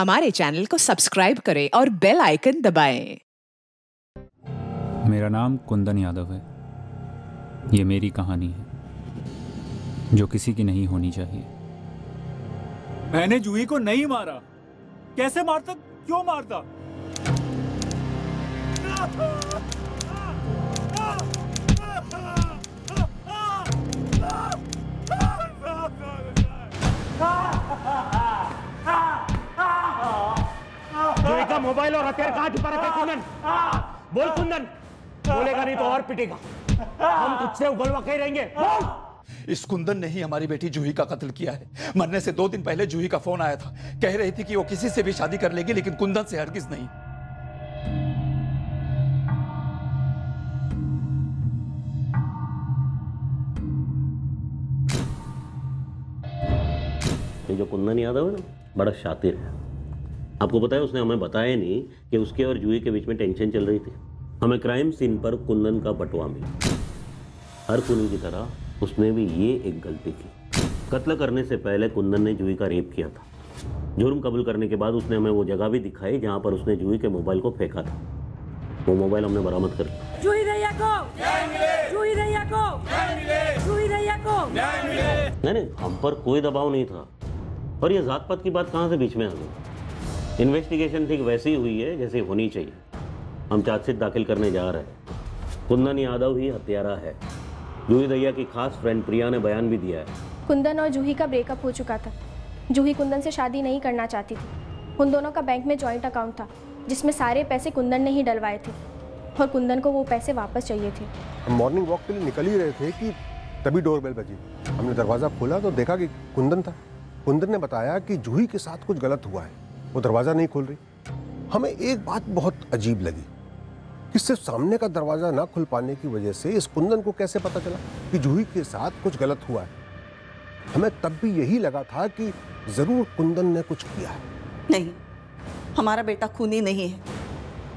हमारे चैनल को सब्सक्राइब करें और बेल आइकन दबाएँ। मेरा नाम कुंदन यादव है। ये मेरी कहानी है जो किसी की नहीं होनी चाहिए। मैंने जूही को नहीं मारा। कैसे मारता? क्यों मारता? जूही मोबाइल और हथियार कहाँ छुपा रखा है कुंदन। बोल कुंदन। बोलेगा नहीं तो और पिटेगा। हम तुझसे उगलवा के ही रहेंगे इस कुंदन ने ही हमारी बेटी जूही का कत्ल किया है। मरने से दो दिन पहले जूही का फ़ोन आया था। कह रही थी कि वो किसी से भी शादी कर लेगी लेकिन कुंदन से हरगिज नहीं। ये जो कुंदन यादव है ना बड़ा शातिर है। आपको पता है उसने हमें बताया नहीं कि उसके और जूही के बीच में टेंशन चल रही थी। हमें क्राइम सीन पर कुंदन का बटवा मिला। हर कुनी की तरह उसने भी ये एक गलती की। कत्ल करने से पहले कुंदन ने जूही का रेप किया था। जुर्म कबूल करने के बाद उसने हमें वो जगह भी दिखाई जहाँ पर उसने जूही के मोबाइल को फेंका था। वो मोबाइल हमने बरामद कर लिया। जूही रैया को। जूही रैया को। जूही रैया को। नहीं नहीं हम पर कोई दबाव नहीं था। और ये जात पात की बात कहाँ से बीच में आ गई? इन्वेस्टिगेशन ठीक वैसी हुई है जैसे होनी चाहिए। हम चार्जशीट दाखिल करने जा रहे हैं। कुंदन यादव ही हत्यारा है। जूही दैया की खास फ्रेंड प्रिया ने बयान भी दिया है। कुंदन और जूही का ब्रेकअप हो चुका था। जूही कुंदन से शादी नहीं करना चाहती थी। उन दोनों का बैंक में जॉइंट अकाउंट था जिसमें सारे पैसे कुंदन ने ही डलवाए थे। और कुंदन को वो पैसे वापस चाहिए थे। हम मॉर्निंग वॉक के लिए निकल ही रहे थे कि तभी डोरबेल बजी। हमने दरवाज़ा खोला तो देखा कि कुंदन था। कुंदन ने बताया कि जूही के साथ कुछ गलत हुआ है। वो दरवाज़ा नहीं खोल रही। हमें एक बात बहुत अजीब लगी कि सिर्फ़ सामने का दरवाज़ा ना खुल पाने की वजह से इस कुंदन को कैसे पता चला कि जूही के साथ कुछ गलत हुआ है। हमें तब भी यही लगा था कि ज़रूर कुंदन ने कुछ किया है। नहीं हमारा बेटा खूनी नहीं है।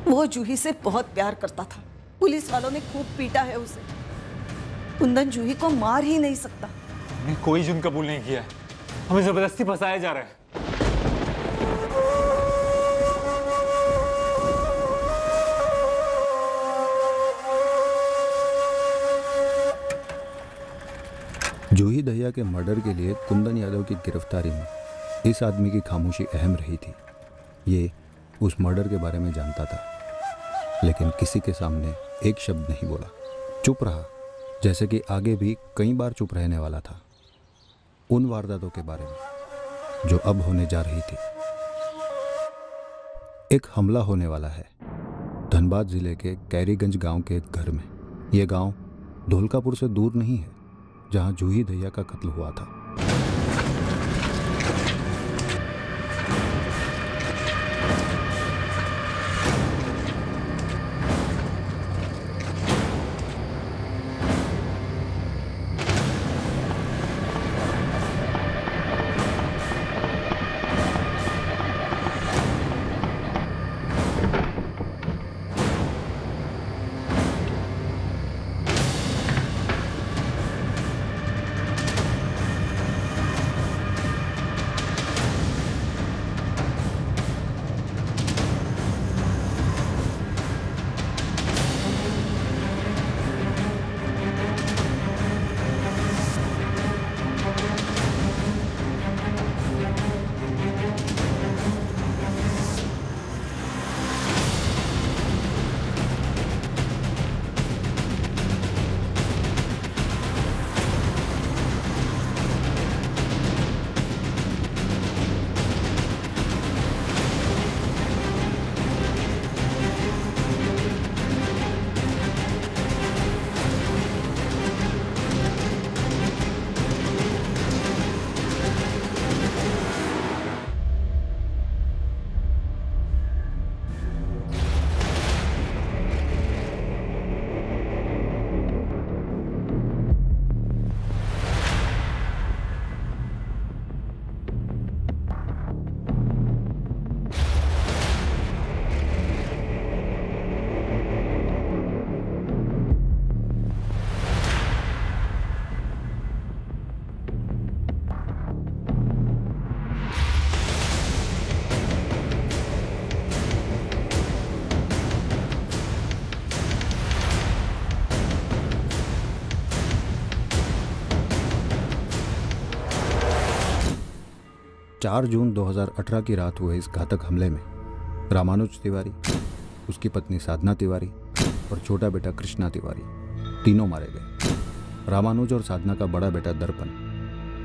वो जूही से बहुत प्यार करता था। पुलिस वालों ने खूब पीटा है उसे। कुंदन जूही को मार ही नहीं सकता। कोई जुर्म कबूल नहीं किया। है हमें ज़बरदस्ती फंसाया जा रहा है। जूही दहिया के मर्डर के लिए कुंदन यादव की गिरफ्तारी में इस आदमी की खामोशी अहम रही थी। ये उस मर्डर के बारे में जानता था, लेकिन किसी के सामने एक शब्द नहीं बोला। चुप रहा, जैसे कि आगे भी कई बार चुप रहने वाला था। उन वारदातों के बारे में, जो अब होने जा रही थी। एक हमला होने वाला है धनबाद ज़िले के कैरीगंज गाँव के एक घर में। यह गाँव धोलकापुर से दूर नहीं है। जहाँ जूही दैया का कत्ल हुआ था। 4 जून 2018 की रात हुए इस घातक हमले में, रामानुज तिवारी, उसकी पत्नी साधना तिवारी और छोटा बेटा कृष्णा तिवारी तीनों मारे गए। रामानुज और साधना का बड़ा बेटा दर्पण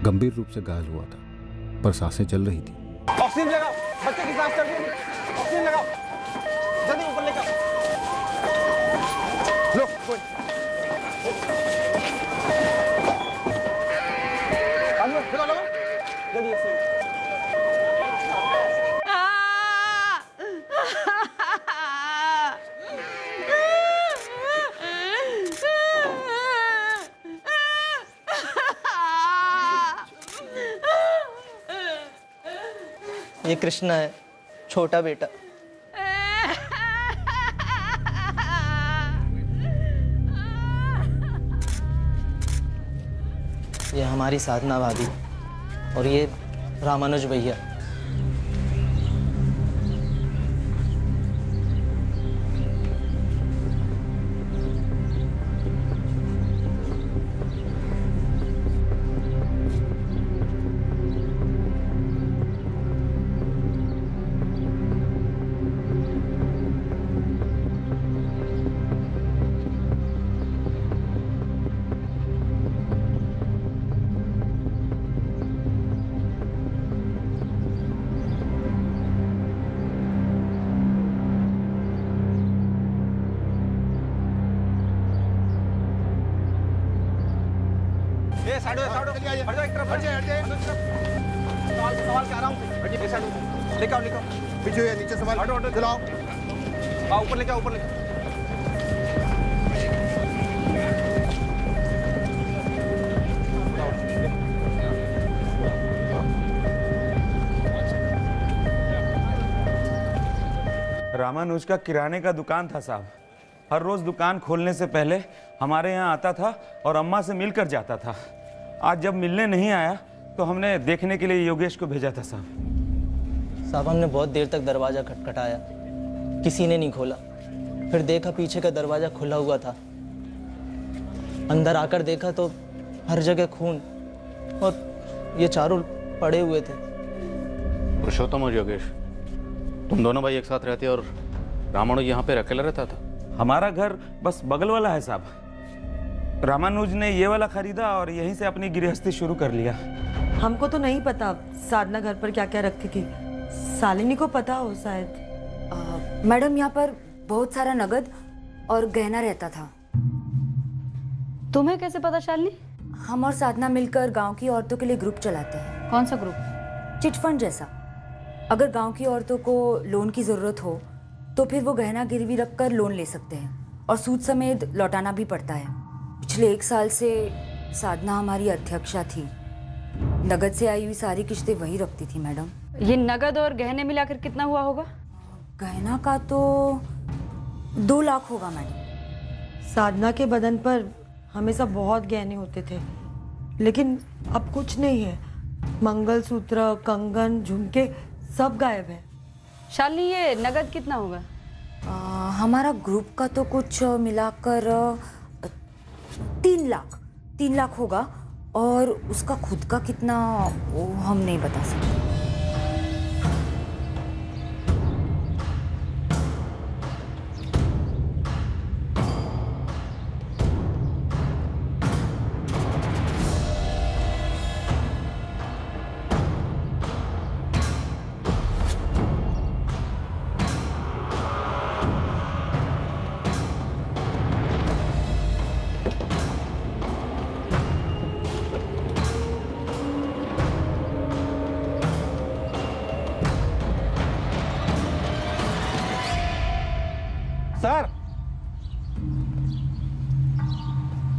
गंभीर रूप से घायल हुआ था, पर साँसें चल रही थी। ऑक्सीजन लगाओ, बच्चे की सांस चल ऑक्सीजन लगाओ। जल्दी ऊपर लो जल्दी। ये कृष्णा है छोटा बेटा। ये हमारी साधना भाभी और ये रामानुज भैया। रामानुज का किराने का दुकान था साहब। हर रोज दुकान खोलने से पहले हमारे यहाँ आता था और अम्मा से मिलकर जाता था। आज जब मिलने नहीं आया तो हमने देखने के लिए योगेश को भेजा था साहब। साहब हमने बहुत देर तक दरवाज़ा खटखटाया। किसी ने नहीं खोला। फिर देखा पीछे का दरवाज़ा खुला हुआ था। अंदर आकर देखा तो हर जगह खून और ये चारों पड़े हुए थे। पुरुषोत्तम और योगेश? तुम दोनों भाई एक साथ रहते और रामानुज यहाँ पे अकेला रहता था? हमारा घर बस बगल वाला है साहब। रामानुज ने ये वाला खरीदा और यहीं से अपनी गृहस्थी शुरू कर लिया। हमको तो नहीं पता साधना घर पर क्या क्या रखती थी सालिनी को पता हो शायद। मैडम यहाँ पर बहुत सारा नगद और गहना रहता था। तुम्हें कैसे पता शालिनी? हम और साधना मिलकर गाँव की औरतों के लिए ग्रुप चलाते हैं। कौन सा ग्रुप? चिटफंड जैसा। अगर गाँव की औरतों को लोन की ज़रूरत हो तो फिर वो गहना गिरवी रखकर लोन ले सकते हैं और सूद समेत लौटाना भी पड़ता है। पिछले एक साल से साधना हमारी अध्यक्षा थी। नगद से आई हुई सारी किश्तें वही रखती थी मैडम। ये नगद और गहने मिलाकर कितना हुआ होगा? गहना का तो दो लाख होगा मैडम। साधना के बदन पर हमेशा बहुत गहने होते थे लेकिन अब कुछ नहीं है। मंगलसूत्र कंगन झुमके सब गायब है। शाली ये नगद कितना होगा? आ, हमारा ग्रुप का तो कुछ मिलाकर तीन लाख तीन लाख होगा। और उसका खुद का कितना वो हम नहीं बता सकते।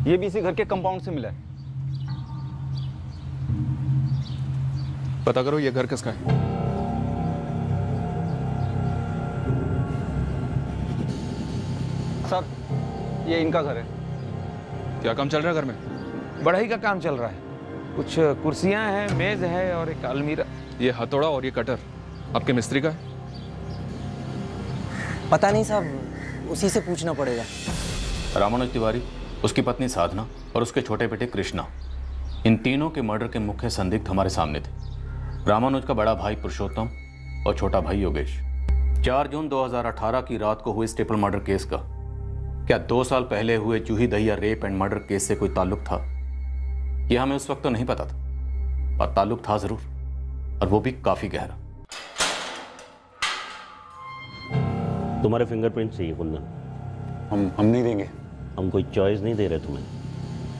ये भी इसी घर के कंपाउंड से मिला है। पता करो ये घर किसका है। सर ये इनका घर है। क्या काम चल रहा है घर में? बढ़ाई का काम चल रहा है। कुछ कुर्सियाँ हैं मेज है और एक अलमीरा। ये हथौड़ा और ये कटर आपके मिस्त्री का है? पता नहीं साहब उसी से पूछना पड़ेगा। रामानुज तिवारी उसकी पत्नी साधना और उसके छोटे बेटे कृष्णा। इन तीनों के मर्डर के मुख्य संदिग्ध हमारे सामने थे। रामानुज का बड़ा भाई पुरुषोत्तम और छोटा भाई योगेश। 4 जून 2018 की रात को हुए स्टेपल मर्डर केस का। क्या दो साल पहले हुए Juhi Dahiya rape and murder case से कोई ताल्लुक था? यह हमें उस वक्त तो नहीं पता था। पर ताल्लुक था ज़रूर और वो भी काफ़ी गहरा। तुम्हारे फिंगरप्रिंट चाहिए कुंदन हम हम नहीं देंगे। हम कोई चॉइस नहीं दे रहे तुम्हें।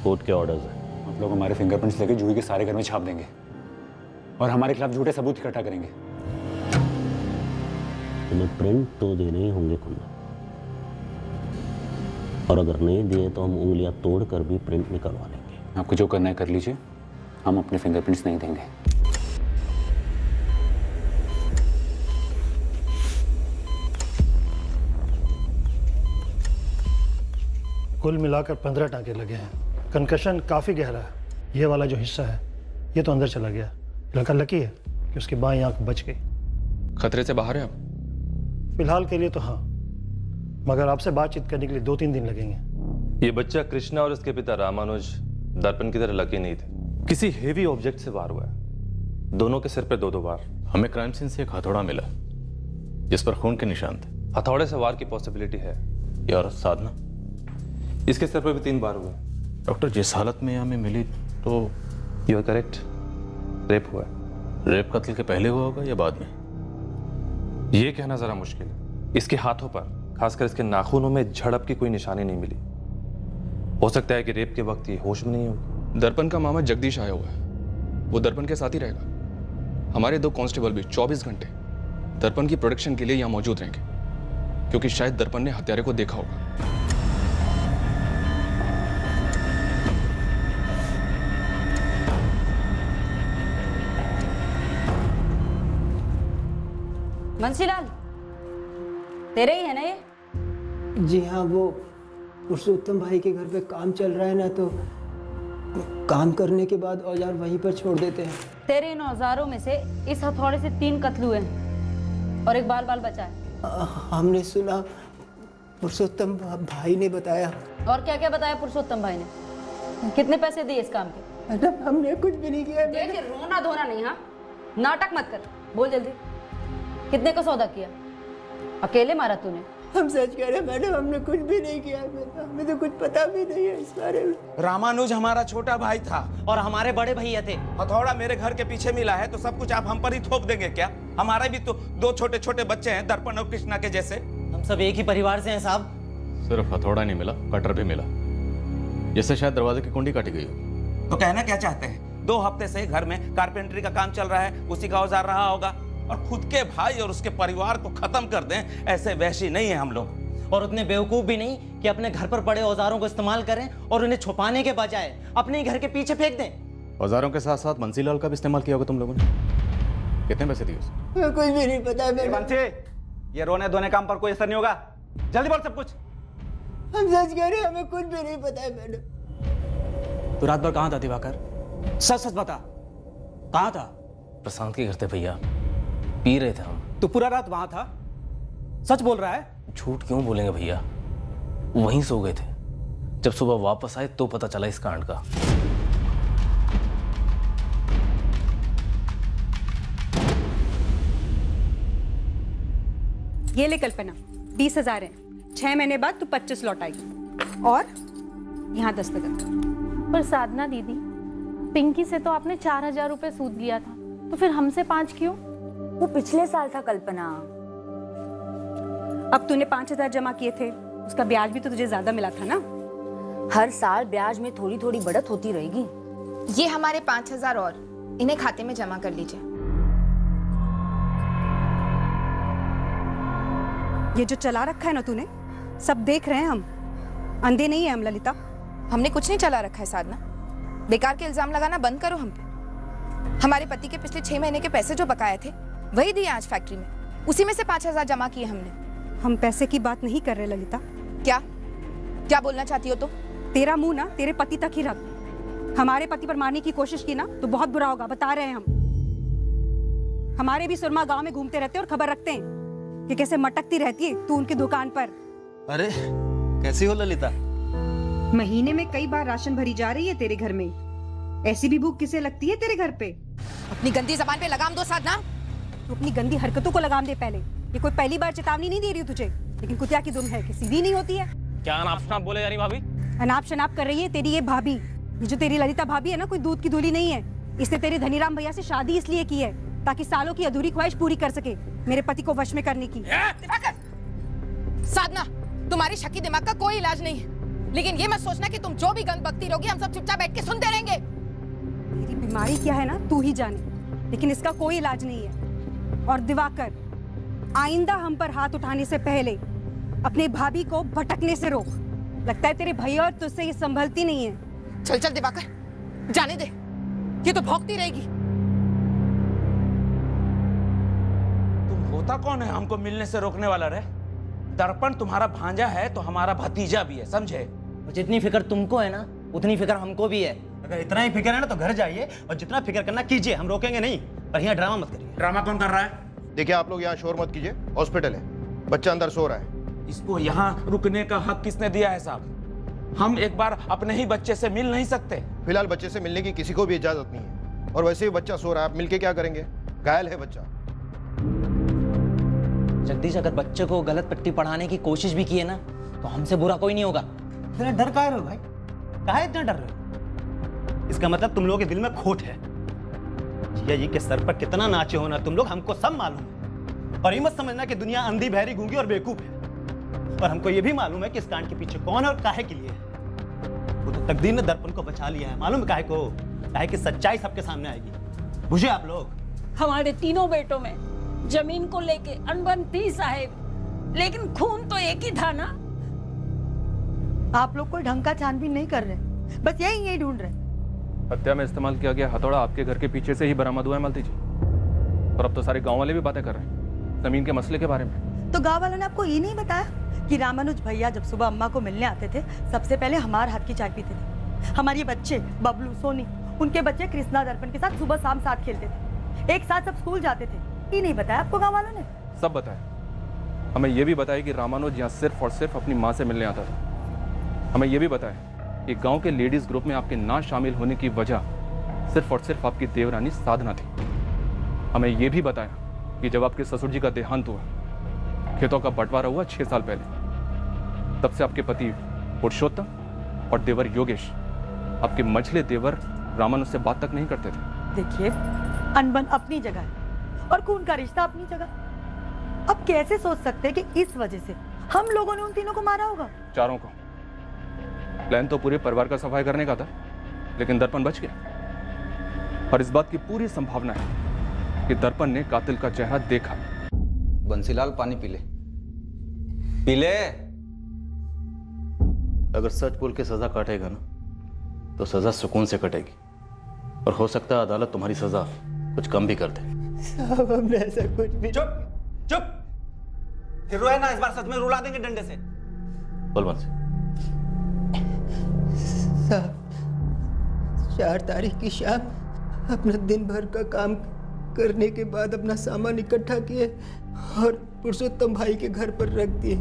कोर्ट के ऑर्डर्स हैं। आप लोग हमारे फिंगरप्रिंट्स लेके जूही के सारे घर में छाप देंगे। और हमारे खिलाफ झूठे सबूत इकट्ठा करेंगे। तुम्हें प्रिंट तो देने ही होंगे कुंदन और अगर नहीं दिए तो हम उंगलियाँ तोड़ कर भी प्रिंट निकलवा लेंगे। आपको जो करना है कर लीजिए। हम अपने फिंगरप्रिंट्स नहीं देंगे। कुल मिलाकर पंद्रह टांके लगे हैं। कंकशन काफ़ी गहरा है। ये वाला जो हिस्सा है ये तो अंदर चला गया। लड़का लकी है कि उसकी बाएँ आँख बच गई। खतरे से बाहर है अब फ़िलहाल के लिए तो हाँ। मगर आपसे बातचीत करने के लिए दो तीन दिन लगेंगे। ये बच्चा कृष्णा और इसके पिता रामानुज दर्पण की तरह लकी नहीं थे। किसी हेवी ऑब्जेक्ट से वार हुआ है। दोनों के सिर पर दो दो बार हमें क्राइम सीन से एक हथौड़ा मिला जिस पर खून के निशान थे। हथौड़े से वार की पॉसिबिलिटी है यार साधना? इसके सिर पे भी तीन बार हुए। डॉक्टर जिस हालत में हमें मिली तो यू आर करेक्ट रेप हुआ है। रेप कत्ल के पहले हुआ होगा या बाद में? ये कहना जरा मुश्किल है। इसके हाथों पर खासकर इसके नाखूनों में झड़प की कोई निशानी नहीं मिली। हो सकता है कि रेप के वक्त ये होश में नहीं होगी। दर्पण का मामा जगदीश आया हुआ है। वो दर्पण के साथ ही रहेगा। हमारे दो कांस्टेबल भी 24 घंटे दर्पण की प्रोडक्शन के लिए यहाँ मौजूद रहेंगे क्योंकि शायद दर्पण ने हत्यारे को देखा होगा। बंसीलाल तेरे ही है ना ये? जी हाँ वो पुरुषोत्तम भाई के घर पे काम चल रहा है ना तो काम करने के बाद औज़ार वहीं पर छोड़ देते हैं। तेरे इन औजारों में से इस हथौड़े से तीन कत्ल हुए हैं और एक बाल बाल बचा है। हमने सुना पुरुषोत्तम भाई ने बताया। और क्या क्या बताया पुरुषोत्तम भाई ने? कितने पैसे दिए इस काम के? मैडम हमने कुछ भी नहीं किया। देख रोना धोना नहीं हाँ? नाटक मत कर बोल जल्दी। कितने का सौदा किया? अकेले मारा तूने? हम सच कह रहे मैडम हमने कुछ भी नहीं किया हमें तो कुछ पता भी नहीं है इस बारे में। रामानुज हमारा छोटा भाई था और हमारे बड़े भैया थे। हथौड़ा मेरे घर के पीछे मिला है तो सब कुछ आप हम पर ही थोप देंगे क्या? हमारे भी तो दो छोटे छोटे बच्चे हैं दर्पण और कृष्णा के जैसे। हम सब एक ही परिवार से हैं साहब। सिर्फ़ हथौड़ा नहीं मिला कटर भी मिला। जैसे शायद दरवाजे की कुंडी काटी गई हो। तो कहना क्या चाहते हैं? दो हफ़्ते से घर में कारपेंटरी का काम चल रहा है उसी का औज़ार रहा होगा। और खुद के भाई और उसके परिवार को खत्म कर दें ऐसे वैशी नहीं है हम लोग। और उतने बेवकूफ़ भी नहीं कि अपने घर पर पड़े औजारों को इस्तेमाल करें और उन्हें छुपाने के बजाय अपने घर के पीछे फेंक दें। औजारों के साथ साथ बंसीलाल का भी इस्तेमाल किया होगा तुम लोगों ने? कितने पैसे दिए कुछ भी नहीं पता बंसी ये रोने धोने काम पर कोई असर नहीं होगा। जल्दी बोल सब कुछ। हम सच कह रहे हैं हमें कुछ भी नहीं पता है मैडम। तू रात भर कहाँ था दिवाकर? सच सच बता। कहाँ था? प्रशांत के घर थे भैया। पी रहे थे हम। तू पूरा रात वहाँ था? सच बोल रहा है? झूठ क्यों बोलेंगे भैया? वहीं सो गए थे। जब सुबह वापस आए तो पता चला इस कांड का। ये ले कल्पना बीस हज़ार है। छह महीने बाद तू पच्चीस लौट आएगी। और? यहाँ दस्तखत। पर साधना दीदी पिंकी से तो आपने चार हज़ार रुपये सूद लिया था। तो फिर हमसे पाँच क्यों? वो पिछले साल था कल्पना। अब तूने पाँच हज़ार जमा किए थे उसका ब्याज भी तो तुझे ज़्यादा मिला था ना? हर साल ब्याज में थोड़ी थोड़ी बढ़त होती रहेगी। ये हमारे पाँच हज़ार और। इन्हें खाते में जमा कर लीजिए। ये जो चला रखा है ना तूने सब देख रहे हैं हम। अंधे नहीं है हम ललिता। हमने कुछ नहीं चला रखा है साधना। बेकार के इल्ज़ाम लगाना बंद करो हम पे। हमारे पति के पिछले छह महीने के पैसे जो बकाए थे वही दिए आज फैक्ट्री में। उसी में से पाँच हज़ार जमा किए हमने। हम पैसे की बात नहीं कर रहे ललिता। क्या? क्या बोलना चाहती हो तो तेरा मुँह ना तेरे पति तक ही रख। हमारे पति पर मारने की कोशिश की ना तो बहुत बुरा होगा बता रहे हैं हम। हमारे भी सुरमा गाँव में घूमते रहते हैं और खबर रखते हैं कि कैसे मटकती रहती है तू उनकी दुकान पर। अरे कैसी हो ललिता? महीने में कई बार राशन भरी जा रही है तेरे घर में। ऐसी भी भूख किसे लगती है तेरे घर पे? अपनी गंदी जबान पे लगाम दो साधना। तू अपनी गंदी हरकतों को लगाम दे पहले। ये कोई पहली बार चेतावनी नहीं दे रही तुझे? लेकिन कुतिया की दुम है कि सीधी नहीं होती है। क्या अनाप शनाप बोले जा रही भाभी? अनाप शनाप कर रही है तेरी ये भाभी। ये जो तेरी ललिता भाभी है ना कोई दूध की धूली नहीं है। इसने तेरे धनीराम भैया से शादी इसलिए की है ताकि सालों की अधूरी ख्वाहिश पूरी कर सके मेरे पति को वश में करने की। साधना तुम्हारी शकी दिमाग का कोई इलाज नहीं है। लेकिन ये मत सोचना कि तुम जो भी गंद बकती रहोगी हम सब चुपचाप बैठ के सुनते रहेंगे। मेरी बीमारी क्या है ना तू ही जाने। लेकिन इसका कोई इलाज नहीं है। और दिवाकर आइंदा हम पर हाथ उठाने से पहले अपने भाभी को भटकने से रोक। लगता है तेरे भैया और तुझसे ये संभलती नहीं है। चल चल दिवाकर जाने दे। ये तो भौंकती रहेगी। तुम होता कौन है हमको मिलने से रोकने वाला रे? दर्पण तुम्हारा भांजा है तो हमारा भतीजा भी है समझे? जितनी फ़िक्र तुमको है ना उतनी फ़िक्र हमको भी है। अगर इतना ही फ़िक्र है ना तो घर जाइए और जितना फ़िक्र करना कीजिए हम रोकेंगे नहीं। पर यहाँ ड्रामा मत करिए। ड्रामा कौन कर रहा है? देखिए आप लोग यहाँ शोर मत कीजिए। हॉस्पिटल है। बच्चा अंदर सो रहा है। इसको यहाँ रुकने का हक किसने दिया है साहब? हम एक बार अपने ही बच्चे से मिल नहीं सकते। फ़िलहाल बच्चे से मिलने की किसी को भी इजाज़त नहीं है। और वैसे भी बच्चा सो रहा है। आप मिलके क्या करेंगे? घायल है बच्चा। जगदीश अगर बच्चे को गलत पट्टी पढ़ाने की कोशिश भी की है ना तो हमसे बुरा कोई नहीं होगा। इतना डर काहे रहे हो भाई? काहे इतना डर? रहे हो इसका मतलब तुम लोगों के दिल में खोट है। जिया जी के सर पर कितना नाचे हो ना तुम लोग हमको सब मालूम है। और ये मत समझना कि दुनिया अंधी बहरी गूँगी और बेवकूफ़ है। और हमको ये भी मालूम है कि इस कांड के पीछे कौन और काहे के लिए है। वो तो तकदीर ने दर्पण को बचा लिया है। मालूम है काहे को? काहे कि सच्चाई सबके सामने आएगी। बुझे आप लोग? हमारे तीनों बेटों में ज़मीन को लेके अनबन थी साहेब लेकिन खून तो एक ही था ना? आप लोग कोई ढंग का छानबीन नहीं कर रहे। बस यही यही ढूंढ रहे। हत्या में इस्तेमाल किया गया हथौड़ा आपके घर के पीछे से ही बरामद हुआ है मलती जी। और अब तो सारे गाँव वाले भी बातें कर रहे हैं ज़मीन के मसले के बारे में। तो गाँव वालों ने आपको ये नहीं बताया कि रामानुज भैया जब सुबह अम्मा को मिलने आते थे सबसे पहले हमारे हाथ की चाय पीते थे। हमारे बच्चे बबलू सोनी उनके बच्चे कृष्णा दर्पण के साथ सुबह शाम साथ खेलते थे। एक साथ सब स्कूल जाते थे ये नहीं बताया आपको गाँव वालों ने? सब बताया। हमें यह भी बताया कि रामानुज यहाँ सिर्फ़ और सिर्फ़ अपनी माँ से मिलने आता था। हमें यह भी बताया। कि गाँव के लेडीज़ ग्रुप में आपके ना शामिल होने की वजह सिर्फ़ और सिर्फ़ आपकी देवरानी साधना थी। हमें यह भी बताया कि जब आपके ससुर जी का देहांत हुआ खेतों का बंटवारा हुआ छह साल पहले तब से आपके पति पुरुषोत्तम और देवर योगेश आपके मछले देवर रामन से बात तक नहीं करते थे। देखिए अनबन अपनी जगह है और खून का रिश्ता अपनी जगह अब कैसे सोच सकते हैं कि इस वजह से हम लोगों ने उन तीनों को मारा होगा? चारों को। प्लान तो पूरे परिवार का सफ़ाई करने का था लेकिन दर्पण बच गया। और इस बात की पूरी संभावना है कि दर्पण ने कातिल का चेहरा देखा। बंसीलाल पानी पी ले। पी ले। अगर सच बोल के सजा काटेगा ना तो सजा सुकून से कटेगी। और हो सकता है अदालत तुम्हारी सजा कुछ कम भी कर दे। साहब हमने ऐसा कुछ भी चुप! चुप! फिर रोए ना इस बार सच में रुला देंगे डंडे से। बोल बंसी। चार तारीख की शाम अपना दिन भर का काम करने के बाद अपना सामान इकट्ठा किए और पुरुषोत्तम भाई के घर पर रख दिए।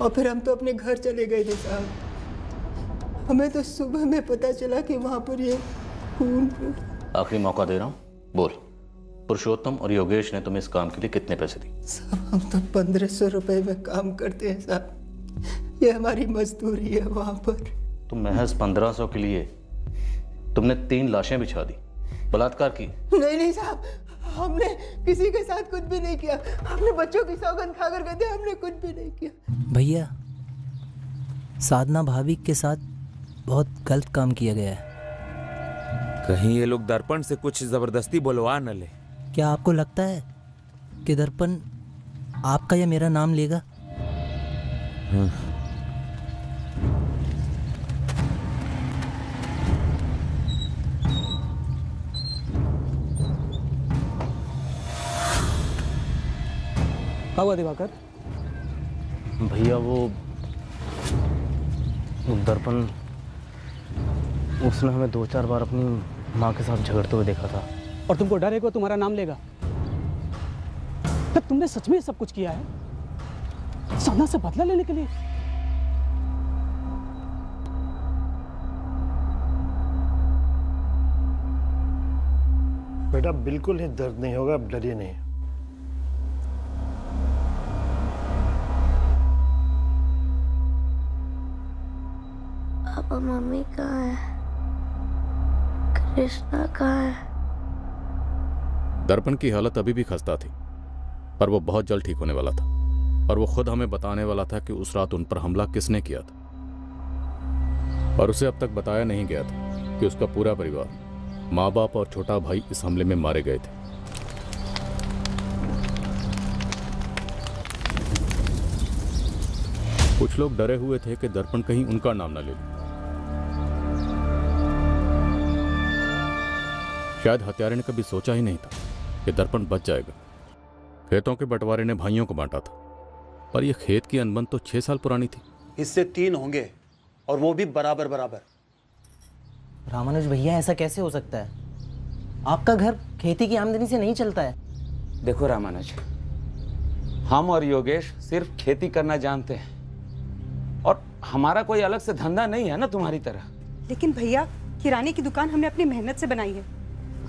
और फिर हम तो अपने घर चले गए थे साहब। हमें तो सुबह में पता चला कि वहाँ पर ये खून आखिरी मौका दे रहा हूँ। बोल। पुरुषोत्तम और योगेश ने तुम्हें इस काम के लिए कितने पैसे दिए? साहब हम तो पंद्रह सौ रुपए में काम करते हैं साहब। ये हमारी मजदूरी है वहाँ पर। तुम महज पंद्रह सौ के लिए तुमने तीन लाशें बिछा दी। बलात्कार की। नहीं नहीं साहब हमने किसी के साथ कुछ भी नहीं किया। हमने बच्चों की सौगंध खाकर गए थे हमने कुछ भी नहीं किया। भैया साधना भाभी के साथ बहुत गलत काम किया गया है। कहीं ये लोग दर्पण से कुछ ज़बरदस्ती बुलवा न ले। क्या आपको लगता है कि दर्पण आपका या मेरा नाम लेगा? क्या हुआ दिवाकर? भैया वो वो दर्पण उसने हमें दो चार बार अपनी माँ के साथ झगड़ते हुए देखा था। और तुमको डर है कि वो तुम्हारा नाम लेगा? तब तुमने सच में सब कुछ किया है? साधना से बदला लेने के लिए? बेटा बिल्कुल ही दर्द नहीं होगा अब डरिए नहीं। पापा मम्मी कहाँ है? कृष्णा कहाँ है? दर्पण की हालत अभी भी खस्ता थी, पर वो बहुत जल्द ठीक होने वाला था, और वो खुद हमें बताने वाला था कि उस रात उन पर हमला किसने किया था। और उसे अब तक बताया नहीं गया था कि उसका पूरा परिवार माँ बाप और छोटा भाई इस हमले में मारे गए थे। कुछ लोग डरे हुए थे कि दर्पण कहीं उनका नाम न ले ले। शायद हत्यारे ने कभी सोचा ही नहीं था। कि दर्पण बच जाएगा। खेतों के बंटवारे ने भाइयों को बांटा था पर यह खेत की अनबन तो छह साल पुरानी थी। इससे तीन होंगे और वो भी बराबर बराबर। रामानुज भैया ऐसा कैसे हो सकता है? आपका घर खेती की आमदनी से नहीं चलता है। देखो रामानुज हम और योगेश सिर्फ़ खेती करना जानते हैं और हमारा कोई अलग से धंधा नहीं है ना तुम्हारी तरह? लेकिन भैया किराने की दुकान हमने अपनी मेहनत से बनाई है।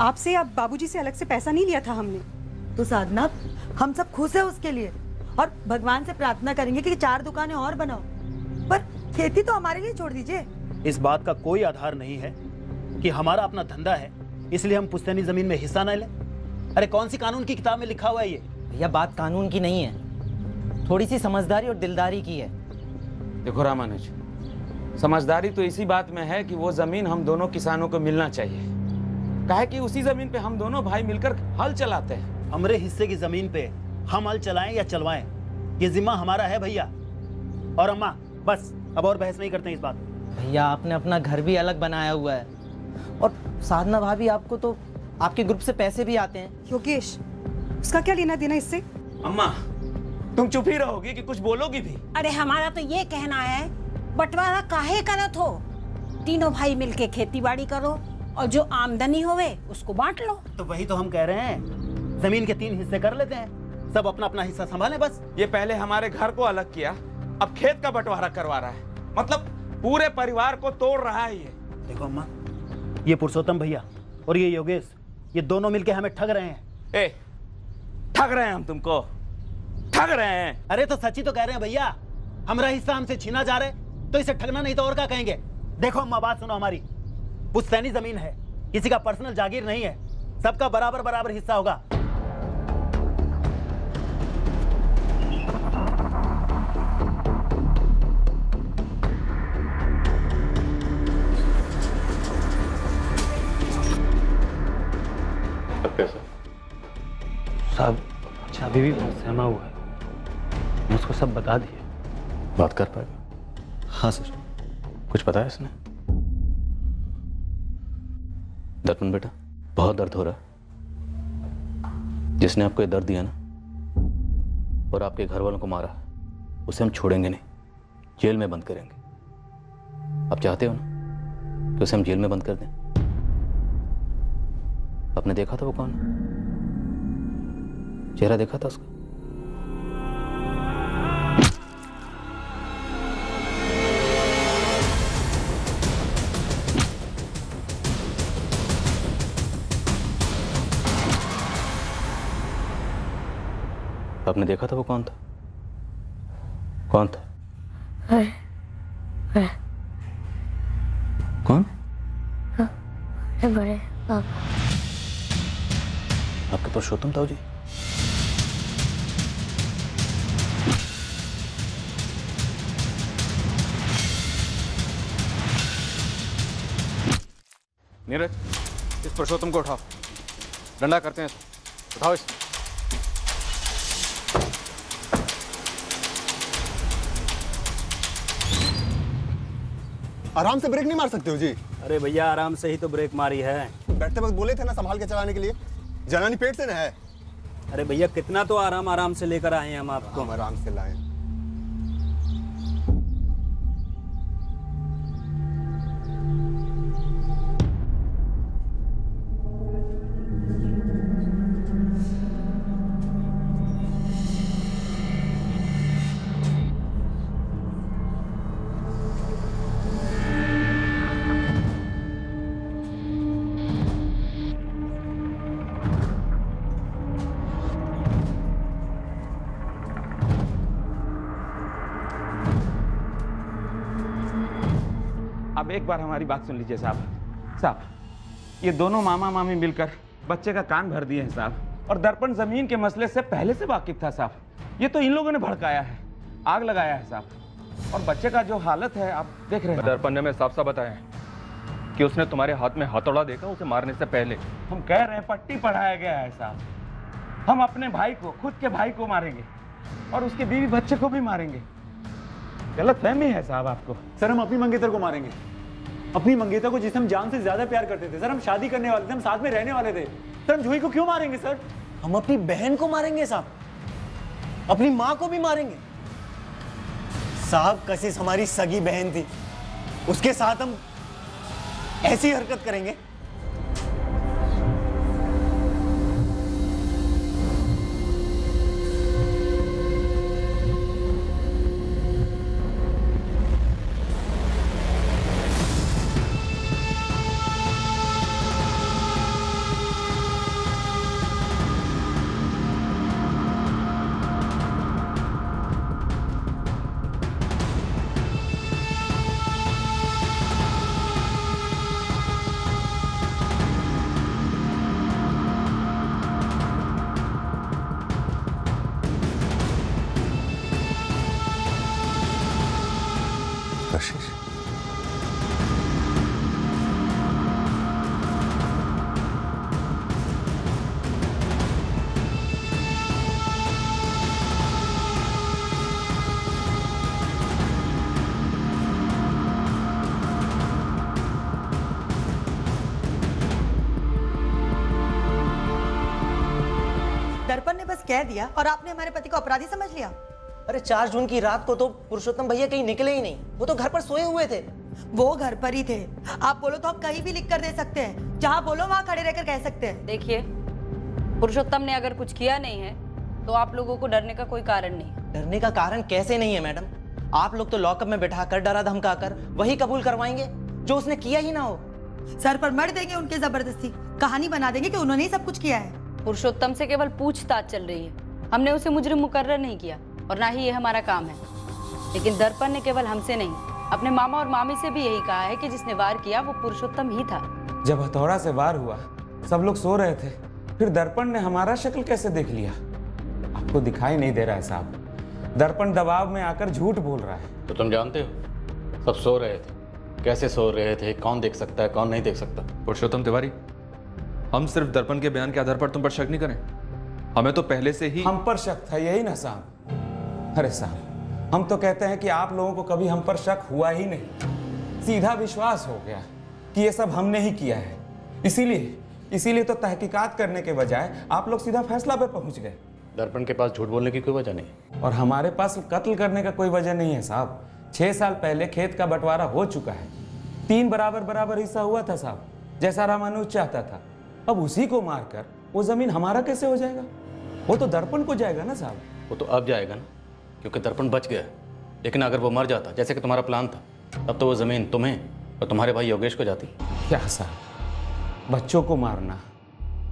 आपसे या बाबूजी से अलग से पैसा नहीं लिया था हमने? तो साधना हम सब खुश है उसके लिए। और भगवान से प्रार्थना करेंगे कि चार दुकानें और बनाओ। पर खेती तो हमारे लिए छोड़ दीजिए। इस बात का कोई आधार नहीं है कि हमारा अपना धंधा है इसलिए हम पुश्तैनी ज़मीन में हिस्सा न लें। अरे कौन सी कानून की किताब में लिखा हुआ है ये? भैया बात कानून की नहीं है। थोड़ी सी समझदारी और दिलदारी की है। देखो रामानुज समझदारी तो इसी बात में है कि वो ज़मीन हम दोनों किसानों को मिलना चाहिए। काहे कि उसी ज़मीन पे हम दोनों भाई मिलकर हल चलाते हैं। हमरे हिस्से की ज़मीन पे हम हल चलाएँ या चलवाएँ? ये जिम्मा हमारा है भैया। और अम्मा बस अब और बहस नहीं करते इस बात भैया आपने अपना घर भी अलग बनाया हुआ है। और साधना भाभी आपको तो आपके ग्रुप से पैसे भी आते हैं। योगेश उसका क्या लेना देना इससे? अम्मा तुम चुप ही रहोगी कि कुछ बोलोगी भी? अरे हमारा तो ये कहना है बंटवारा काहे करत हो? तीनों भाई मिलके खेती बाड़ी करो और जो आमदनी होवे उसको बांट लो। तो वही तो हम कह रहे हैं। ज़मीन के तीन हिस्से कर लेते हैं। सब अपना अपना हिस्सा संभाले बस। ये पहले हमारे घर को अलग किया। अब खेत का बंटवारा करवा रहा है। मतलब पूरे परिवार को तोड़ रहा है ये। देखो अम्मा ये पुरुषोत्तम भैया और ये योगेश ये दोनों मिलके हमें ठग रहे हैं। ए ठग रहे हैं हम तुमको। ठग रहे हैं। अरे तो सच्ची तो कह रहे हैं भैया हमारा हिस्सा हमसे छीना जा रहे तो इसे ठगना नहीं तो और क्या कहेंगे? देखो अम्मा बात सुनो हमारी। पुश्तैनी ज़मीन है। किसी का पर्सनल जागीर नहीं है। सबका बराबर बराबर हिस्सा होगा। साहब अच्छा अभी भी बहुत सहमा हुआ है। हम उसको सब बता दिए। बात कर पाएगा हाँ सर। कुछ बताया इसने? दर्पण बेटा, बहुत दर्द हो रहा जिसने आपको ये दर्द दिया ना, और आपके घर वालों को मारा, उसे हम छोड़ेंगे नहीं, जेल में बंद करेंगे। आप चाहते हो ना कि उसे हम जेल में बंद कर दें? आपने देखा था वो कौन? चेहरा देखा था उसका? आपने देखा था वो कौन था? कौन था? है, है, कौन? है। बड़े पापा आपके पुरुषोत्तम ताऊ जी। नीरज इस पुरुषोत्तम को उठाओ। डंडा करते हैं उठाओ इसे। आराम से ब्रेक नहीं मार सकते हो जी? अरे भैया आराम से ही तो ब्रेक मारी है। बैठते वक्त बोले थे ना संभाल के चलाने के लिए। जनानी पेट से ना है। अरे भैया कितना तो आराम आराम से लेकर आए हैं हम आपको। आराम से लाए। एक बार हमारी बात सुन लीजिए साहब। साहब ये दोनों मामा मामी मिलकर बच्चे का कान भर दिए हैं साहब। और दर्पण ज़मीन के मसले से पहले से वाकिफ था साहब। ये तो इन लोगों ने भड़काया है आग लगाया है साहब। और बच्चे का जो हालत है आप देख रहे हैं। दर्पण ने मैं साफ़ साफ़ बताया है कि उसने तुम्हारे हाथ में हथौड़ा देखा उसे मारने से पहले। हम कह रहे हैं पट्टी पढ़ाया गया है साहब। हम अपने भाई को खुद के भाई को मारेंगे और उसके बीवी बच्चे को भी मारेंगे। गलत फहमी है साहब आपको। सर हम अपनी मंगेतर को मारेंगे। अपनी मंगेता को जिसे हम जान से ज़्यादा प्यार करते थे। सर, हम शादी करने वाले थे, हम साथ में रहने वाले थे। सर, हम जूही को क्यों मारेंगे, सर? हम अपनी बहन को मारेंगे, साहब। अपनी माँ को भी मारेंगे। साहब, कशिश हमारी सगी बहन थी। उसके साथ हम ऐसी हरकत करेंगे। दर्पण ने बस कह दिया और आपने हमारे पति को अपराधी समझ लिया। अरे चार जून की रात को तो पुरुषोत्तम भैया कहीं निकले ही नहीं। वो तो घर पर सोए हुए थे। वो घर पर ही थे। आप बोलो तो हम कहीं भी लिख कर दे सकते हैं। जहाँ बोलो वहाँ खड़े रहकर कह सकते हैं। देखिए पुरुषोत्तम ने अगर कुछ किया नहीं है तो आप लोगों को डरने का कोई कारण नहीं। डरने का कारण कैसे नहीं है मैडम? आप लोग तो लॉकअप में बैठा कर डरा धमका कर वही कबूल करवाएँगे जो उसने किया ही ना हो। सर पर मर देंगे उनके ज़बरदस्ती। कहानी बना देंगे कि उन्होंने ही सब कुछ किया है। पुरुषोत्तम से केवल पूछताछ चल रही है। हमने उसे मुजरिम मुकर्र नहीं किया और ना ही ये हमारा काम है। लेकिन दर्पण ने केवल हमसे नहीं अपने मामा और मामी से भी यही कहा है कि जिसने वार किया वो पुरुषोत्तम ही था। जब हथौड़ा से वार हुआ सब लोग सो रहे थे। फिर दर्पण ने हमारा शक्ल कैसे देख लिया? आपको दिखाई नहीं दे रहा है साहब। दर्पण दबाव में आकर झूठ बोल रहा है। तो तुम जानते हो? सब सो रहे थे। कैसे सो रहे थे? कौन देख सकता है कौन नहीं देख सकता? पुरुषोत्तम तिवारी हम सिर्फ़ दर्पण के बयान के आधार पर तुम पर शक नहीं करें। हमें तो पहले से ही हम पर शक था यही ना साहब। अरे साहब हम तो कहते हैं कि आप लोगों को कभी हम पर शक हुआ ही नहीं। सीधा विश्वास हो गया कि ये सब हमने ही किया है। इसीलिए इसीलिए तो तहकीकात करने के बजाय आप लोग सीधा फैसला पे पहुँच गए। दर्पण के पास झूठ बोलने की कोई वजह नहीं। और हमारे पास कत्ल करने का कोई वजह नहीं है साहब। छह साल पहले खेत का बंटवारा हो चुका है। तीन बराबर बराबर हिस्सा हुआ था साहब जैसा रामानुज चाहता था। अब उसी को मारकर वो ज़मीन हमारा कैसे हो जाएगा? वो तो दर्पण को जाएगा ना साहब। वो तो अब जाएगा ना क्योंकि दर्पण बच गया। लेकिन अगर वो मर जाता जैसे कि तुम्हारा प्लान था तब तो वो ज़मीन तुम्हें और तुम्हारे भाई योगेश को जाती। क्या साहब? बच्चों को मारना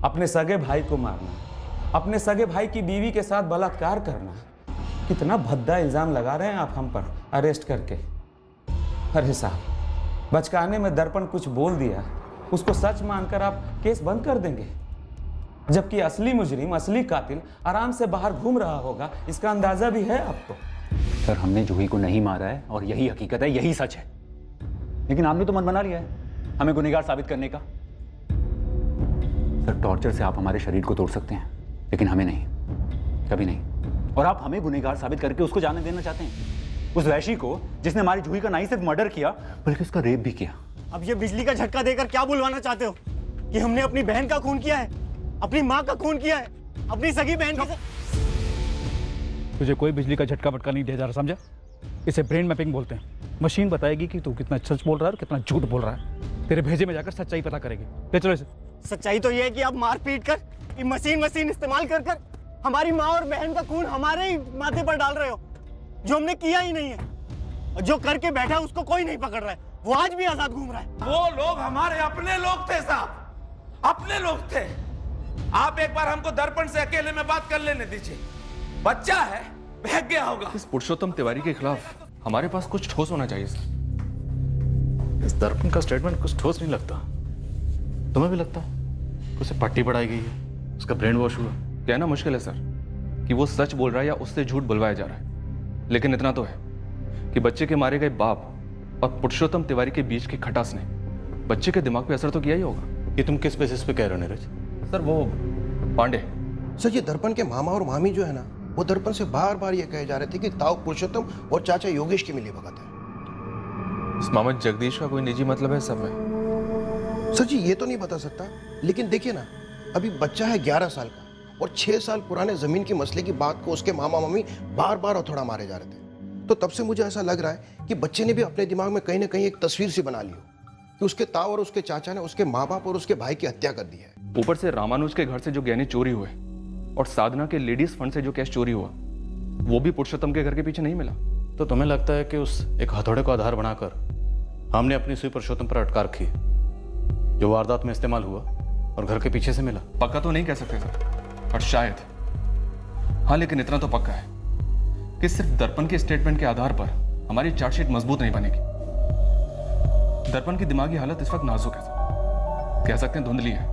अपने सगे भाई को मारना अपने सगे भाई की बीवी के साथ बलात्कार करना कितना भद्दा इल्ज़ाम लगा रहे हैं आप हम पर अरेस्ट करके। अरे साहब बचकाने में दर्पण कुछ बोल दिया उसको सच मानकर आप केस बंद कर देंगे। जबकि असली मुजरिम, असली कातिल आराम से बाहर घूम रहा होगा, इसका अंदाज़ा भी है आपको सर, हमने जूही को नहीं मारा है और यही हकीकत है, यही सच है। लेकिन आपने तो मन बना लिया है, हमें गुनहगार साबित करने का। सर टॉर्चर से आप हमारे शरीर को तोड़ सकते हैं, लेकिन हमें नहीं, कभी नहीं। और आप हमें गुनहगार साबित करके उसको जाने देना चाहते हैं। उस वैशी को, जिसने हमारी जूही का ना ही सिर्फ़ मर्डर किया, बल्कि उसका रेप भी किया। अब ये बिजली का झटका देकर क्या बुलवाना चाहते हो? कि हमने अपनी बहन का खून किया है? अपनी माँ का खून किया है? अपनी सगी बहन का तुझे कोई बिजली का झटका फटका नहीं दिया जा रहा समझा? इसे ब्रेन मैपिंग बोलते हैं। मशीन बताएगी कि तू कितना सच बोल रहा है और कितना झूठ बोल रहा है। तेरे भेजे में जाकर सच्चाई पता करेगी। ले चलो इसे। सच्चाई तो ये है कि आप मार पीट कर मशीन मशीन इस्तेमाल कर कर हमारी माँ और बहन का खून हमारे ही माथे पर डाल रहे हो। जो हमने किया ही नहीं है। और जो करके बैठा है उसको कोई नहीं पकड़ रहा है। वो आज भी आज़ाद घूम रहा है। वो लोग हमारे अपने लोग थे साहब। अपने लोग थे। आप एक बार हमको दर्पण से अकेले में बात कर लेने दीजिए। बच्चा है बहक गया होगा। इस पुरुषोत्तम तिवारी के खिलाफ हमारे पास कुछ ठोस होना चाहिए सर। इस दर्पण का स्टेटमेंट कुछ ठोस नहीं लगता। तुम्हें भी लगता है? उसे पट्टी पढ़ाई गई है। उसका ब्रेन वॉश हुआ। कहना मुश्किल है सर कि वो सच बोल रहा है या उससे झूठ बुलवाया जा रहा है। लेकिन इतना तो है कि बच्चे के मारे गए बाप और पुरुषोत्तम तिवारी के बीच की खटास ने। बच्चे के दिमाग पे असर तो किया ही होगा। ये तुम किस बेसिस पे कह रहे हो नीरज? सर वो पांडे। सर ये दर्पण के मामा और मामी जो है ना वो दर्पण से बार बार ये कहे जा रहे थे कि ताऊ पुरुषोत्तम और चाचा योगेश की मिली भगत है। इस मामा जगदीश का कोई निजी मतलब है सब में? सर जी ये तो नहीं बता सकता लेकिन देखिए ना अभी बच्चा है ग्यारह साल का और छह साल पुराने ज़मीन के मसले की बात को उसके मामा मम्मी बार बार हथौड़ा मारे जा रहे थे। तो तब से मुझे ऐसा लग रहा है कि बच्चे ने भी अपने दिमाग में कहीं ना कहीं एक तस्वीर सी बना ली हो कि उसके ताऊ और उसके चाचा ने उसके माँ बाप और उसके भाई की हत्या कर दी है। ऊपर से रामानुज के घर से जो गहने चोरी हुए और साधना के लेडीज़ फंड से जो कैश चोरी हुआ वो भी पुरुषोत्तम के घर के पीछे नहीं मिला? तो तुम्हें लगता है कि उस एक हथौड़े को आधार बनाकर हमने अपनी सुई पुरुषोत्तम पर अटका रखी जो वारदात में इस्तेमाल हुआ और घर के पीछे से मिला? पक्का तो नहीं कह सकते सर और शायद। हाँ लेकिन इतना तो पक्का है। कि सिर्फ़ दर्पण के स्टेटमेंट के आधार पर हमारी चार्जशीट मज़बूत नहीं बनेगी। दर्पण की दिमागी हालत इस वक्त नाजुक है कह सकते हैं धुंधली है।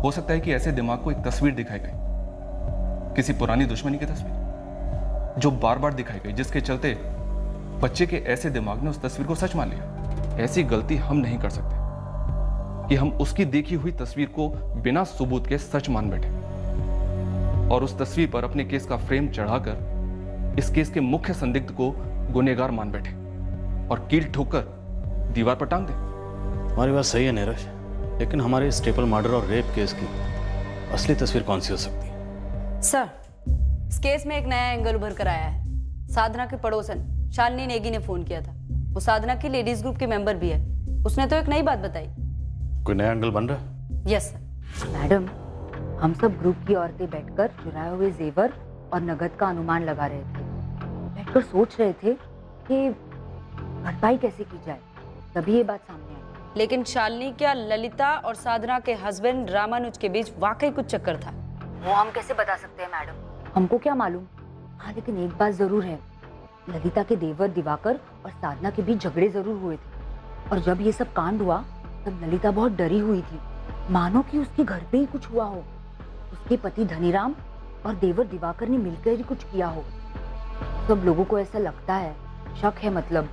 हो सकता है कि ऐसे दिमाग को एक तस्वीर दिखाई गई। किसी पुरानी दुश्मनी की तस्वीर, जो बार बार दिखाई गई, जिसके चलते बच्चे के ऐसे दिमाग ने उस तस्वीर को सच मान लिया। ऐसी गलती हम नहीं कर सकते। कि हम उसकी देखी हुई तस्वीर को बिना सबूत के सच मान बैठे। और उस तस्वीर पर अपने केस का फ्रेम चढ़ाकर इस केस के मुख्य संदिग्ध को गुनेगार मान बैठे और कील ठोकर दीवार पर टांग दे। हमारी बात सही है नीरज लेकिन हमारे स्टेपल मर्डर और रेप केस की असली तस्वीर कौन सी हो सकती है? सर इस केस में एक नया एंगल उभर कर आया है। साधना के पड़ोसन शालिनी नेगी ने फ़ोन किया था। वो साधना की लेडीज़ ग्रुप के मेंबर भी है। उसने तो एक नई बात बताई। कोई नया एंगल बन रहा है? Yes sir. मैडम हम सब ग्रुप की औरतें बैठकर चुराए हुए जेवर और नगद का अनुमान लगा रहे थे। बैठकर सोच रहे थे कि भरपाई कैसे की जाए। तभी ये बात सामने आई। लेकिन शालिनी क्या ललिता और साधना के हस्बैंड रामानुज के बीच वाकई कुछ चक्कर था? वो हम कैसे बता सकते हैं मैडम? हमको क्या मालूम? हाँ लेकिन एक बात ज़रूर है। ललिता के देवर दिवाकर और साधना के बीच झगड़े ज़रूर हुए थे। और जब ये सब कांड हुआ तब ललिता बहुत डरी हुई थी। मानो कि उसके घर पे ही कुछ हुआ हो। उसके पति धनीराम और देवर दिवाकर ने मिलकर ही कुछ किया हो। सब लोगों को ऐसा लगता है। शक है मतलब।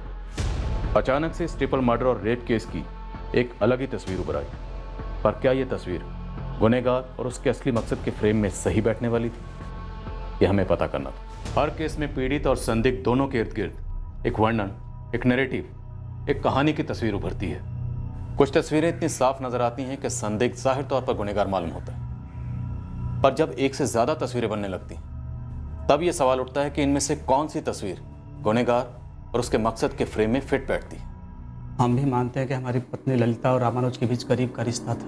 अचानक से स्टेपल मर्डर और रेप केस की एक अलग ही तस्वीर उभर आई। पर क्या ये तस्वीर गुनेगार और उसके असली मकसद के फ्रेम में सही बैठने वाली थी? यह हमें पता करना था। हर केस में पीड़ित और संदिग्ध दोनों के इर्द गिर्द एक वर्णन, एक नैरेटिव एक कहानी की तस्वीर उभरती है। कुछ तस्वीरें इतनी साफ़ नज़र आती हैं कि संदिग्ध ज़ाहिर तौर पर गुनेगार मालूम होता है। पर जब एक से ज़्यादा तस्वीरें बनने लगती तब यह सवाल उठता है कि इनमें से कौन सी तस्वीर गुनेगार और उसके मकसद के फ्रेम में फिट बैठती? हम भी मानते हैं कि हमारी पत्नी ललिता और रामानुज के बीच करीब का रिश्ता था।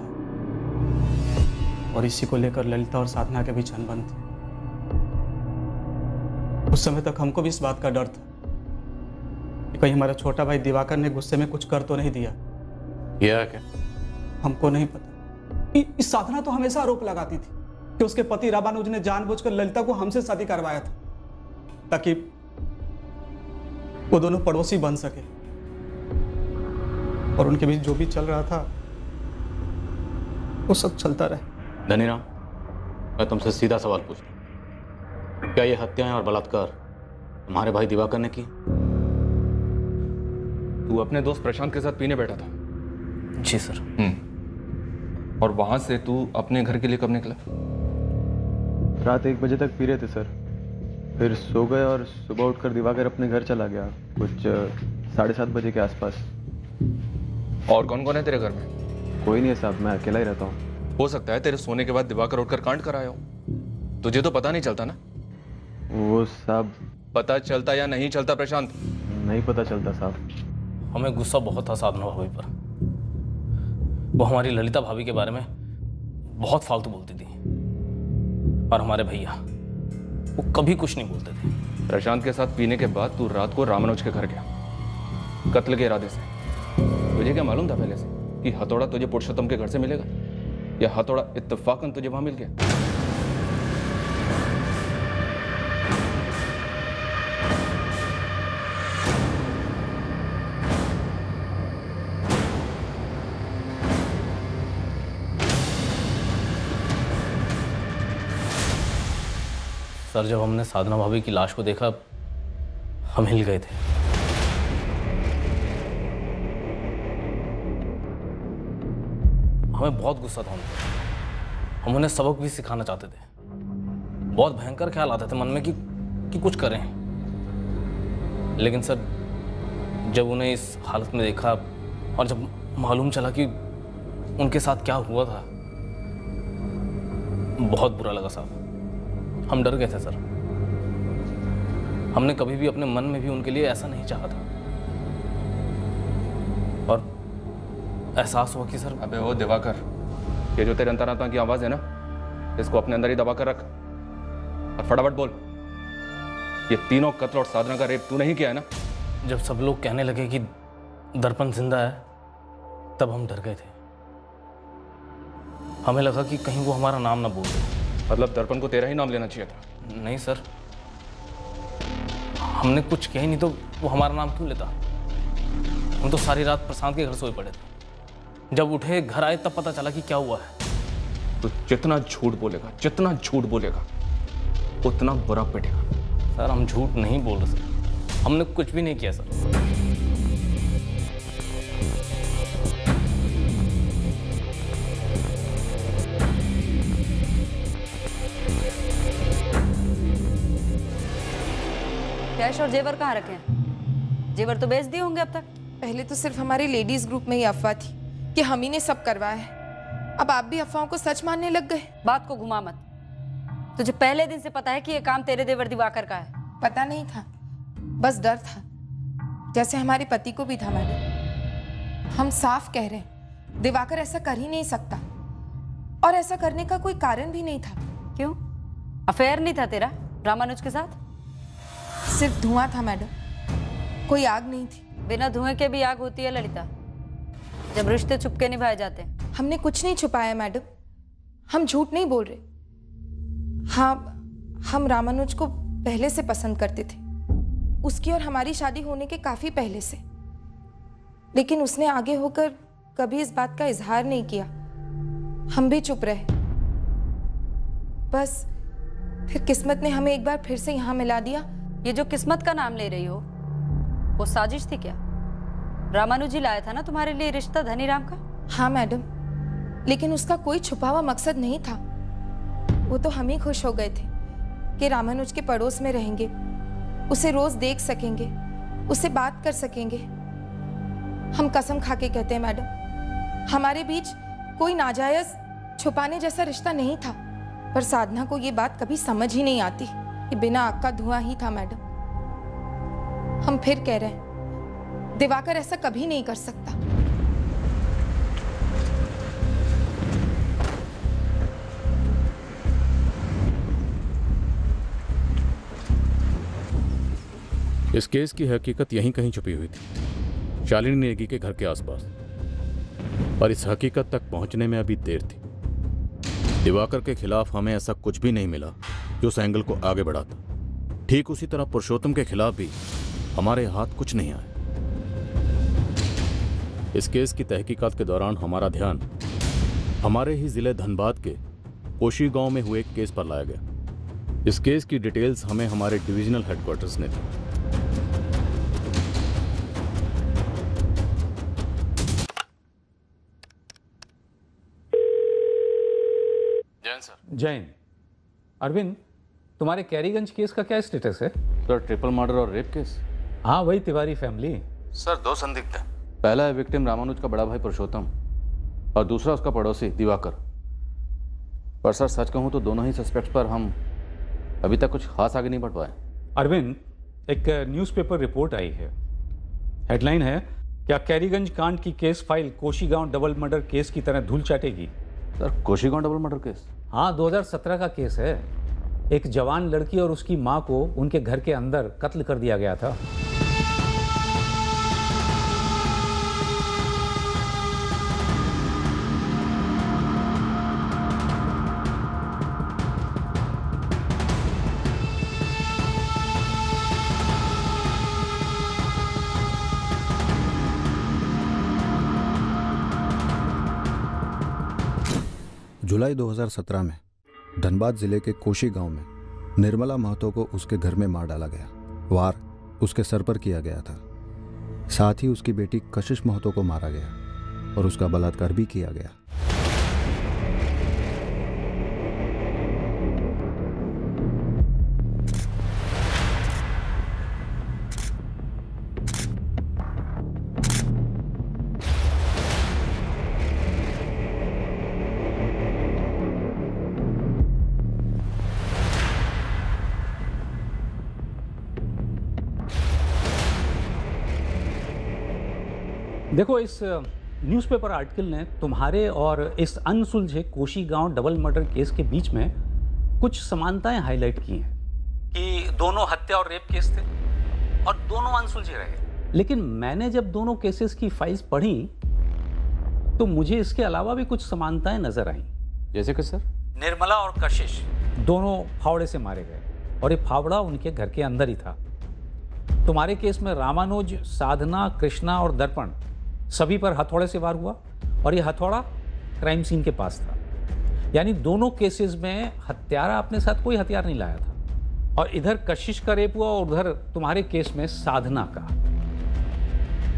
और इसी को लेकर ललिता और साधना के बीच अनबन थी। उस समय तक हमको भी इस बात का डर था कि कहीं हमारा छोटा भाई दिवाकर ने गुस्से में कुछ कर तो नहीं दिया। यह क्या? हमको नहीं पता। इस साधना तो हमेशा आरोप लगाती थी। कि उसके पति रामानुज ने जानबूझकर ललिता को हमसे शादी करवाया था ताकि वो दोनों पड़ोसी बन सके। और उनके बीच जो भी चल रहा था वो सब चलता रहे। धनीराम मैं तुमसे सीधा सवाल पूछता क्या ये हत्याएँ और बलात्कार तुम्हारे भाई दिवाकर ने की तू अपने दोस्त प्रशांत के साथ पीने बैठा था? जी सर। हम्म। और वहाँ से तू अपने घर के लिए कब निकला? रात एक बजे तक पी रहे थे सर। फिर सो गए और सुबह उठकर दिवाकर अपने घर चला गया कुछ साढ़े सात बजे के आसपास। और कौन कौन है तेरे घर में? कोई नहीं है साहब मैं अकेला ही रहता हूँ। हो सकता है तेरे सोने के बाद दिवाकर उठकर कांड कराया हो। तुझे तो पता नहीं चलता ना? वो साहब पता चलता या नहीं चलता प्रशांत? नहीं पता चलता साहब। हमें गुस्सा बहुत था साधना भाभी पर। वो हमारी ललिता भाभी के बारे में बहुत फालतू बोलती थी। और हमारे भैया, वो कभी कुछ नहीं बोलते थे। प्रशांत के साथ पीने के बाद तू रात को रामानुज के घर गया। कत्ल के इरादे से। तुझे क्या मालूम था पहले से कि हथौड़ा तुझे पुरुषोत्तम के घर से मिलेगा? या हथौड़ा इतफाकन तुझे वहाँ मिल गया? सर, जब हमने साधना भाभी की लाश को देखा, हम हिल गए थे। हमें बहुत गुस्सा था उन पर हम उन्हें सबक भी सिखाना चाहते थे। बहुत भयंकर ख्याल आते थे मन में कि कि कुछ करें। लेकिन सर, जब उन्हें इस हालत में देखा और जब मालूम चला कि उनके साथ क्या हुआ था, बहुत बुरा लगा साहब। हम डर गए थे सर। हमने कभी भी अपने मन में भी उनके लिए ऐसा नहीं चाहा था। और एहसास हुआ कि सर अबे वो दिवाकर ये जो तेरे अंतरात्मा की आवाज़ है ना इसको अपने अंदर ही दबा कर रख। और फटाफट बोल ये तीनों कत्ल और साधना का रेप तू नहीं किया है ना? जब सब लोग कहने लगे कि दर्पण ज़िंदा है तब हम डर गए थे। हमें लगा कि कहीं वो हमारा नाम ना बोल दे। मतलब दर्पण को तेरा ही नाम लेना चाहिए था। नहीं सर। हमने कुछ किया ही नहीं तो वो हमारा नाम क्यों लेता? हम तो सारी रात प्रशांत के घर सोए पड़े थे। जब उठे घर आए तब पता चला कि क्या हुआ है। तो जितना झूठ बोलेगा जितना झूठ बोलेगा उतना बुरा पिटेगा सर हम झूठ नहीं बोल रहे सर। हमने कुछ भी नहीं किया सर। कैश और जेवर कहाँ रखे हैं? जेवर तो बेच दिए होंगे अब तक। पहले तो सिर्फ़ हमारे लेडीज़ ग्रुप में ही अफवाह थी कि हम ही ने सब करवाया है। अब आप भी अफवाहों को सच मानने लग गए। बात को घुमा मत। तुझे पहले दिन से पता है कि ये काम तेरे देवर दिवाकर का है। पता नहीं था। बस डर था। जैसे हमारे पति को भी था मैडम। हम साफ़ कह रहे हैं दिवाकर ऐसा कर ही नहीं सकता। और ऐसा करने का कोई कारण भी नहीं था। क्यों? अफेयर नहीं था तेरा रामानुज के साथ? सिर्फ़ धुआँ था मैडम। कोई आग नहीं थी। बिना धुएँ के भी आग होती है ललिता। जब रिश्ते छुपके निभाए जाते हैं। हमने कुछ नहीं छुपाया मैडम। हम झूठ नहीं बोल रहे। हाँ हम रामानुज को पहले से पसंद करते थे। उसकी और हमारी शादी होने के काफ़ी पहले से। लेकिन उसने आगे होकर कभी इस बात का इजहार नहीं किया। हम भी चुप रहे। बस फिर किस्मत ने हमें एक बार फिर से यहाँ मिला दिया। ये जो किस्मत का नाम ले रही हो, वो साजिश थी क्या? रामानुज लाया था ना तुम्हारे लिए रिश्ता धनीराम का? हाँ मैडम। लेकिन उसका कोई छुपा हुआ मकसद नहीं था। वो तो हम ही खुश हो गए थे कि रामानुज के पड़ोस में रहेंगे। उसे रोज देख सकेंगे उससे बात कर सकेंगे। हम कसम खा के कहते हैं, मैडम, हमारे बीच कोई नाजायज छुपाने जैसा रिश्ता नहीं था। पर साधना को ये बात कभी समझ ही नहीं आती। कि बिना आग का धुआँ ही था, मैडम। हम फिर कह रहे हैं, दिवाकर ऐसा कभी नहीं कर सकता। इस केस की हकीकत यहीं कहीं छुपी हुई थी। शालिनी नेगी के घर के आसपास। पर इस हकीकत तक पहुँचने में अभी देर थी। दिवाकर के खिलाफ हमें ऐसा कुछ भी नहीं मिला। जो उस एंगल को आगे बढ़ाता। ठीक उसी तरह पुरुषोत्तम के खिलाफ भी हमारे हाथ कुछ नहीं आए। इस केस की तहकीकात के दौरान हमारा ध्यान हमारे ही ज़िले धनबाद के कोशी गाँव में हुए एक केस पर लाया गया। इस केस की डिटेल्स हमें हमारे डिविजनल हेडक्वार्टर्स ने दी। जैन सर। जैन। अरविंद? तुम्हारे कैरीगंज केस का क्या स्टेटस है? सर ट्रिपल मर्डर और रेप केस हाँ वही तिवारी फैमिली सर दो संदिग्ध हैं। पहला है विक्टिम रामानुज का बड़ा भाई पुरुषोत्तम और दूसरा उसका पड़ोसी दिवाकर। पर सर सच कहूँ तो दोनों ही सस्पेक्ट्स पर हम अभी तक कुछ खास आगे नहीं बढ़ पाए अरविंद एक न्यूज़पेपर रिपोर्ट आई है। हेडलाइन है क्या कैरीगंज कांड की case file Koshigaon double murder case की तरह धूल चाटेगी? Sir Koshigaon double murder case हाँ 2017 का केस है। एक जवान लड़की और उसकी माँ को उनके घर के अंदर कत्ल कर दिया गया था। जुलाई 2017 में धनबाद ज़िले के कोशी गाँव में निर्मला महतो को उसके घर में मार डाला गया। वार उसके सर पर किया गया था। साथ ही उसकी बेटी कशिश महतो को मारा गया और उसका बलात्कार भी किया गया। देखो इस न्यूज़पेपर आर्टिकल ने तुम्हारे और इस अनसुलझे कोशी गाँव डबल मर्डर केस के बीच में कुछ समानताएँ हाईलाइट की हैं। कि दोनों हत्या और रेप केस थे और दोनों अनसुलझे रहे। लेकिन मैंने जब दोनों केसेस की फाइल्स पढ़ी तो मुझे इसके अलावा भी कुछ समानताएँ नज़र आई। जैसे कि सर? निर्मला और कशिश। दोनों फावड़े से मारे गए और ये फावड़ा उनके घर के अंदर ही था। तुम्हारे केस में रामानुज साधना कृष्णा और दर्पण सभी पर हथौड़े से वार हुआ और ये हथौड़ा क्राइम सीन के पास था। यानी दोनों केसेस में हत्यारा अपने साथ कोई हथियार नहीं लाया था। और इधर कशिश का रेप हुआ और उधर तुम्हारे केस में साधना का।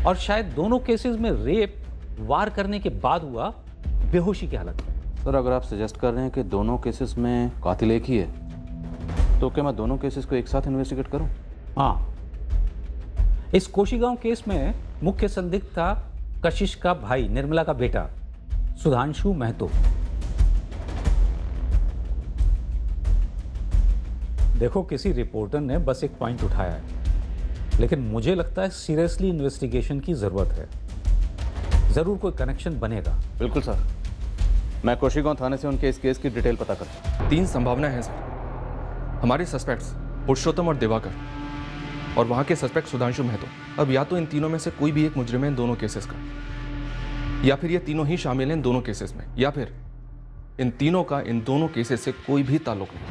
और शायद दोनों केसेस में रेप वार करने के बाद हुआ बेहोशी की हालत। में सर अगर आप सजेस्ट कर रहे हैं कि दोनों केसेस में कातिल एक ही है तो क्या मैं दोनों केसेस को एक साथ इन्वेस्टिगेट करूँ? हाँ। इस कोशीगांव केस में मुख्य संदिग्ध था कशिश का भाई निर्मला का बेटा सुधांशु महतो। देखो किसी रिपोर्टर ने बस एक पॉइंट उठाया है लेकिन मुझे लगता है सीरियसली इन्वेस्टिगेशन की ज़रूरत है। ज़रूर कोई कनेक्शन बनेगा। बिल्कुल सर। मैं कोशीगांव थाने से उनके इस केस की डिटेल पता कर तीन संभावनाएँ हैं सर। हमारे सस्पेक्ट्स पुरुषोत्तम और दिवाकर। और वहाँ के सस्पेक्ट सुधांशु महतो। अब या तो इन तीनों में से कोई भी एक मुजरिम है दोनों केसेस का। या फिर ये तीनों ही शामिल हैं दोनों केसेस में। या फिर इन तीनों का, इन दोनों केसेस से कोई भी ताल्लुक नहीं।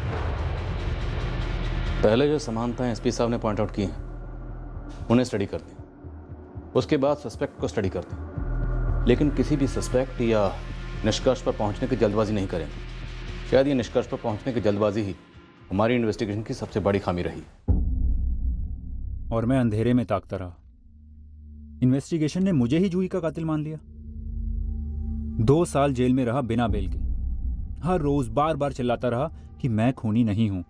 पहले जो समानताएँ एसपी साहब ने पॉइंट आउट की हैं, उन्हें स्टडी कर हैं। उसके बाद सस्पेक्ट को स्टडी कर हैं। लेकिन किसी भी सस्पेक्ट या निष्कर्ष पर पहुँचने की जल्दबाजी नहीं करेंगे। शायद ये निष्कर्ष पर पहुँचने की जल्दबाजी ही हमारी इन्वेस्टिगेशन की सबसे बड़ी खामी रही। और मैं अंधेरे में ताकता रहा। इन्वेस्टिगेशन ने मुझे ही जूही का कातिल मान लिया। दो साल जेल में रहा बिना बेल के। हर रोज बार बार चिल्लाता रहा कि मैं खूनी नहीं हूँ।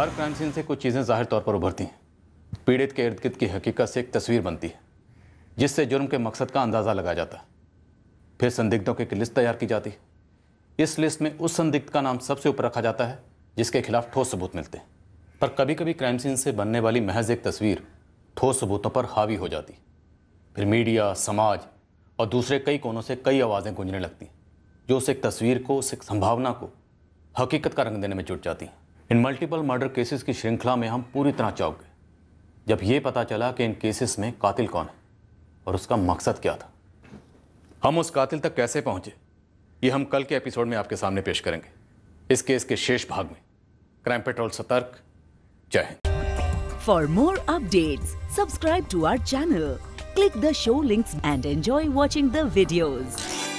हर क्राइम सीन से कुछ चीज़ें ज़ाहिर तौर पर उभरती हैं। पीड़ित के इर्द गिर्द की हकीकत से एक तस्वीर बनती है, जिससे जुर्म के मकसद का अंदाज़ा लगाया जाता है। फिर संदिग्धों की एक लिस्ट तैयार की जाती है। इस लिस्ट में उस संदिग्ध का नाम सबसे ऊपर रखा जाता है, जिसके खिलाफ ठोस सबूत मिलते हैं। पर कभी कभी क्राइम सीन से बनने वाली महज एक तस्वीर ठोस सबूतों पर हावी हो जाती फिर मीडिया, समाज और दूसरे कई कोनों से कई आवाज़ें गूंजने लगती जो उस एक तस्वीर को, उस एक संभावना को हकीकत का रंग देने में जुट जाती हैं। इन मल्टीपल मर्डर केसेस की श्रृंखला में हम पूरी तरह चौंक गए। जब ये पता चला कि इन केसेस में कातिल कौन है और उसका मकसद क्या था। हम उस कातिल तक कैसे पहुँचे ये हम कल के एपिसोड में आपके सामने पेश करेंगे। इस केस के शेष भाग में। क्राइम पेट्रोल सतर्क। जय Hind. For more updates, subscribe to our channel, click the show links and enjoy watching the videos.